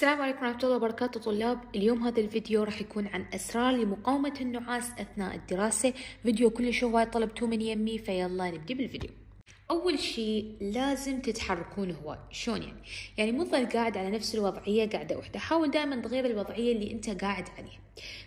السلام عليكم ورحمة الله وبركاته طلاب. اليوم هذا الفيديو راح يكون عن أسرار لمقاومة النعاس أثناء الدراسة. فيديو كلش هواي طلبتوه من يمي فيلا نبدي بالفيديو. أول شيء لازم تتحركون هواي شلون يعني؟ يعني مو تظل قاعد على نفس الوضعية قاعدة وحدة حاول دائما تغير الوضعية اللي أنت قاعد عليها.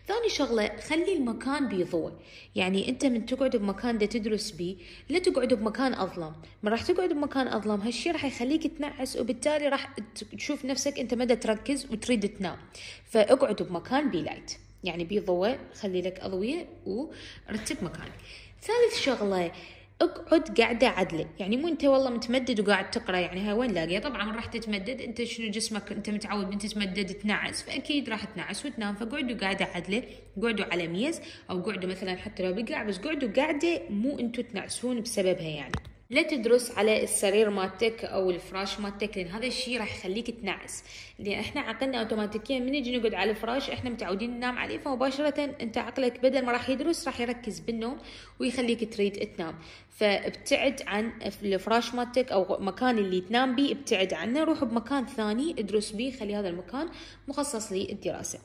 ثاني شغلة خلي المكان بيضوء. يعني أنت من تقعد بمكان دا تدرس بيه لا تقعد بمكان أظلم. من راح تقعد بمكان أظلم هالشي راح يخليك تنعس وبالتالي راح تشوف نفسك أنت مدى تركز وتريد تنام. فاقعد بمكان ب light يعني بيه ضوء خلي لك أضوية ورتب مكانك. ثالث شغلة اقعد قاعدة عدلة. يعني مو انت والله متمدد وقاعد تقرأ يعني هاي وين لاقية. طبعا راح تتمدد. انت شنو جسمك انت متعود انت تتمدد تنعس. فأكيد راح تنعس وتنام. فقعدوا قاعدة عدلة. قعدوا على ميز. أو قعدوا مثلا حتى لو بقع بس قعدوا قاعدة مو أنتوا تنعسون بسببها يعني. لا تدرس على السرير مالتك أو الفراش مالتك لأن هذا الشيء راح يخليك تنعس. لأن إحنا عقلنا اوتوماتيكيا من نجي نقعد على الفراش إحنا متعودين ننام عليه فمباشرة أنت عقلك بدل ما راح يدرس راح يركز بالنوم ويخليك تريد تنام. فابتعد عن الفراش مالتك أو مكان اللي تنام بيه ابتعد عنه روح بمكان ثاني ادرس بيه خلي هذا المكان مخصص للدراسة.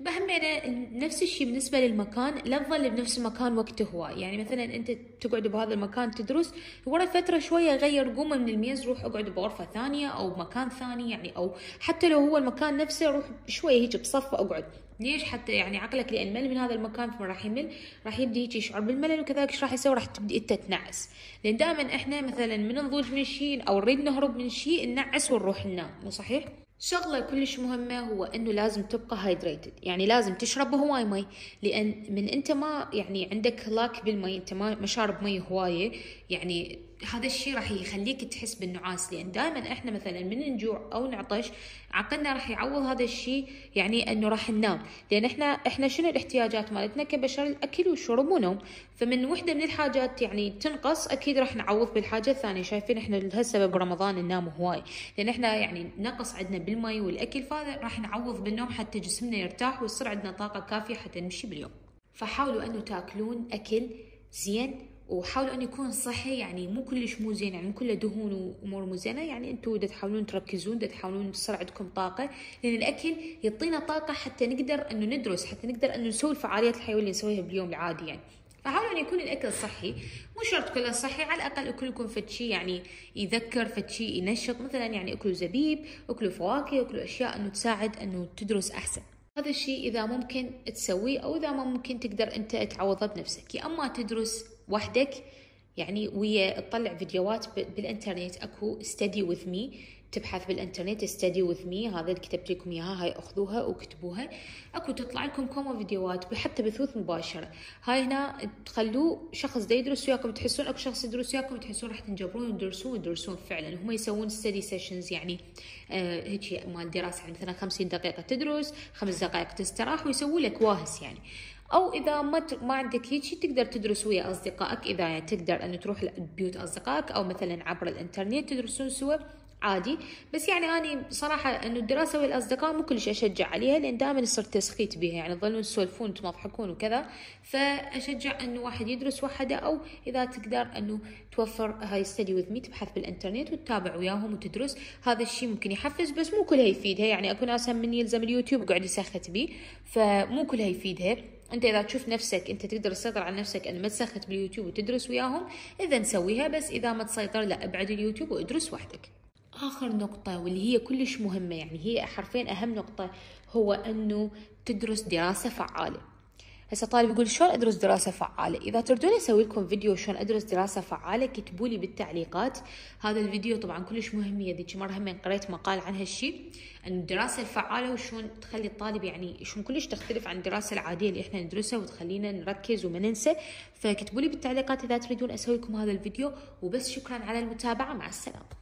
بهمنا نفس الشيء بالنسبة للمكان لا تظل بنفس المكان وقت هواي يعني مثلا أنت تقعد بهذا المكان تدرس ورا فترة شوية غير قومة من الميز روح اقعد بغرفة ثانية أو مكان ثاني يعني أو حتى لو هو المكان نفسه روح شوية هيك بصف اقعد ليش؟ حتى يعني عقلك لأن مل من هذا المكان فما راح يمل. راح يبدأ هيك يشعر بالملل وكذلك إيش راح يسوي؟ راح تبدي أنت تنعس. لأن دائما إحنا مثلا من نضوج من شيء أو نريد نهرب من شيء ننعس ونروح ننام. مو صحيح؟ شغلة كلش مهمة هو إنه لازم تبقى hydrated يعني لازم تشرب هواي مي لأن من أنت ما يعني عندك lack بالمي أنت ما شارب مي هواية يعني هذا الشيء راح يخليك تحس بالنعاس لأن دائما إحنا مثلا من نجوع أو نعطش عقلنا راح يعوض هذا الشيء يعني إنه راح ننام. لأن إحنا إحنا شنو الاحتياجات مالتنا؟ كبشر الأكل والشرب ونوم فمن وحدة من الحاجات يعني تنقص أكيد راح نعوض بالحاجة الثانية. شايفين إحنا لهالسبب رمضان ننام هواي. لأن إحنا يعني نقص عندنا بالمي والأكل فهذا راح نعوض بالنوم حتى جسمنا يرتاح ويصير عندنا طاقة كافية حتى نمشي باليوم. فحاولوا أنه تاكلون أكل زين وحاولوا أن يكون صحي يعني مو كلش مو زين يعني مو كله دهون وأمور مو زينة. يعني أنتم دا تحاولون تركزون دا تحاولون تصير عندكم طاقة. لأن الأكل يعطينا طاقة حتى نقدر أنه ندرس حتى نقدر أنه نسوي الفعاليات الحيوية اللي نسويها باليوم العادي يعني. فحاولوا أن يكون الأكل صحي. مو شرط كله صحي على الأقل اكلكم فد يعني يذكر فد ينشط. مثلا يعني أكلوا زبيب أكلوا فواكه أكلوا أشياء إنه تساعد إنه تدرس أحسن. هذا الشيء إذا ممكن تسويه أو إذا ما ممكن تقدر أنت تعوضه بنفسك. يا أما تدرس وحدك. يعني ويا تطلع فيديوهات بالإنترنت أكو study with me تبحث بالإنترنت study with me هذا اللي كتبت لكم إياها هاي أخذوها واكتبوها أكو تطلع لكم كومة فيديوهات حتى بثوث مباشرة. هاي هنا تخلوه شخص دا يدرس وياكم تحسون أكو شخص يدرس وياكم تحسون راح تنجبرون وتدرسون وتدرسون فعلا. هم يسوون study sessions يعني آه هيك مال دراسة يعني مثلا 50 دقيقة تدرس خمس دقائق تستراح ويسووا لك واهس يعني. أو إذا ما ما عندك هيك تقدر تدرس ويا أصدقائك. إذا يعني تقدر انه تروح لبيوت أصدقائك أو مثلا عبر الإنترنت تدرسون سوا عادي. بس يعني أنا صراحة إنه الدراسة ويا الأصدقاء مو كلش أشجع عليها لأن دائما يصير تسخيت بها. يعني تظلون تسولفون تضحكون وكذا. فأشجع إنه واحد يدرس وحده أو إذا تقدر إنه توفر هاي ستدي وذ مي تبحث بالإنترنت وتتابع وياهم وتدرس. هذا الشيء ممكن يحفز بس مو كلها يفيدها. يعني أكو ناس من يلزم اليوتيوب وقاعد يسخت بيه فمو كلها يفيدها. أنت إذا تشوف نفسك أنت تقدر تسيطر على نفسك إن ما تسخت باليوتيوب وتدرس وياهم إذا نسويها بس إذا ما تسيطر لا ابعد اليوتيوب وادرس وحدك. آخر نقطة واللي هي كلش مهمة يعني هي حرفيا أهم نقطة هو أنه تدرس دراسة فعالة. هسه طالب يقول شلون أدرس دراسة فعالة؟ إذا تردون أسوي لكم فيديو شلون أدرس دراسة فعالة كتبوا لي بالتعليقات. هذا الفيديو طبعا كلش مهم ذيك مرة هم قريت مقال عن هالشيء ان الدراسة الفعالة وشلون تخلي الطالب يعني شلون كلش تختلف عن الدراسة العادية اللي إحنا ندرسها وتخلينا نركز وما ننسى. فكتبوا لي بالتعليقات إذا تريدون أسوي لكم هذا الفيديو وبس شكرا على المتابعة مع السلامة.